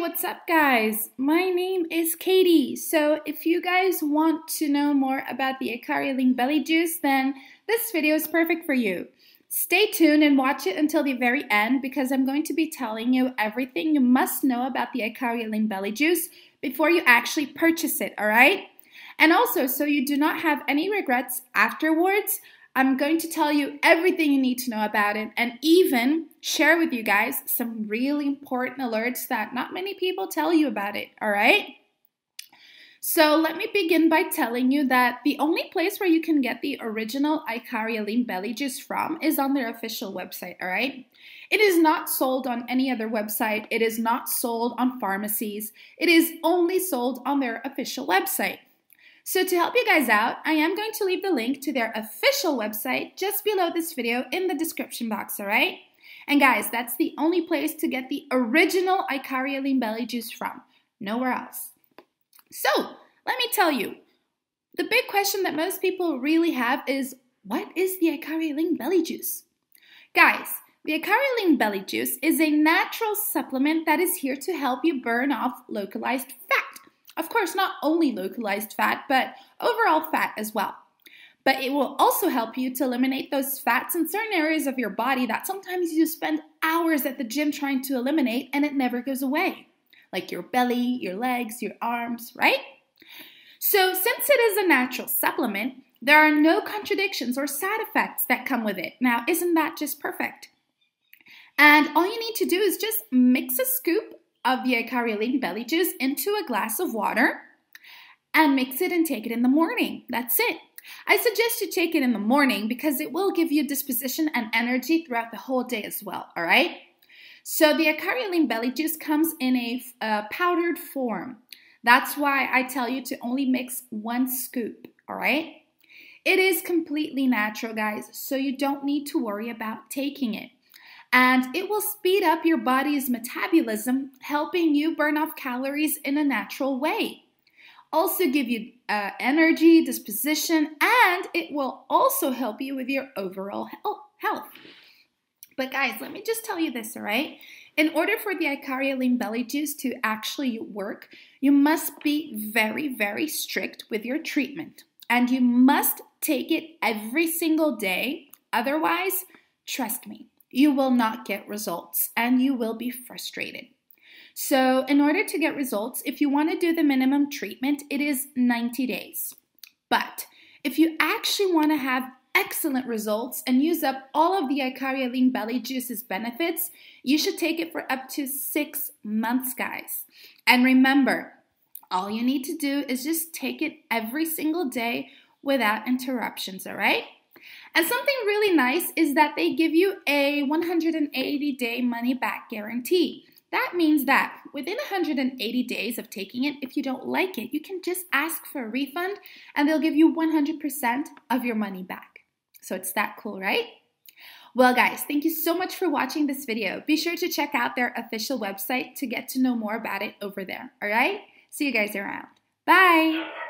what's up guys? My name is Katie. So if you guys want to know more about the Ikaria Belly Juice, then this video is perfect for you. Stay tuned and watch it until the very end because I'm going to be telling you everything you must know about the Ikaria Belly Juice before you actually purchase it, alright? And also, so you do not have any regrets afterwards, I'm going to tell you everything you need to know about it and even share with you guys some really important alerts that not many people tell you about it, all right? So let me begin by telling you that the only place where you can get the original Ikaria Lean Belly Juice from is on their official website, all right? It is not sold on any other website. It is not sold on pharmacies. It is only sold on their official website. So to help you guys out, I am going to leave the link to their official website just below this video in the description box, alright? And guys, that's the only place to get the original Ikaria Lean Belly Juice from. Nowhere else. So, let me tell you, the big question that most people really have is, what is the Ikaria Lean Belly Juice? Guys, the Ikaria Lean Belly Juice is a natural supplement that is here to help you burn off localized fat. Of course, not only localized fat, but overall fat as well. But it will also help you to eliminate those fats in certain areas of your body that sometimes you spend hours at the gym trying to eliminate and it never goes away. Like your belly, your legs, your arms, right? So, since it is a natural supplement, there are no contradictions or side effects that come with it. Now, isn't that just perfect? And all you need to do is just mix a scoop of the Ikaria Lean Belly Juice into a glass of water and mix it and take it in the morning. That's it. I suggest you take it in the morning because it will give you disposition and energy throughout the whole day as well, all right? So the Lean Belly Juice comes in a uh, powdered form. That's why I tell you to only mix one scoop, all right? It is completely natural, guys, so you don't need to worry about taking it and it will speed up your body's metabolism, helping you burn off calories in a natural way. Also, give you uh, energy, disposition, and it will also help you with your overall health. But, guys, let me just tell you this, all right? In order for the Ikaria Lean Belly Juice to actually work, you must be very, very strict with your treatment. And you must take it every single day. Otherwise, trust me, you will not get results and you will be frustrated. So, in order to get results, if you want to do the minimum treatment, it is 90 days. But if you actually want to have excellent results and use up all of the Ikaria Lean Belly Juice's benefits, you should take it for up to six months, guys. And remember, all you need to do is just take it every single day without interruptions, all right? And something really nice is that they give you a 180 day money back guarantee. That means that within 180 days of taking it, if you don't like it, you can just ask for a refund and they'll give you 100% of your money back. So it's that cool, right? Well, guys, thank you so much for watching this video. Be sure to check out their official website to get to know more about it over there, all right? See you guys around. Bye!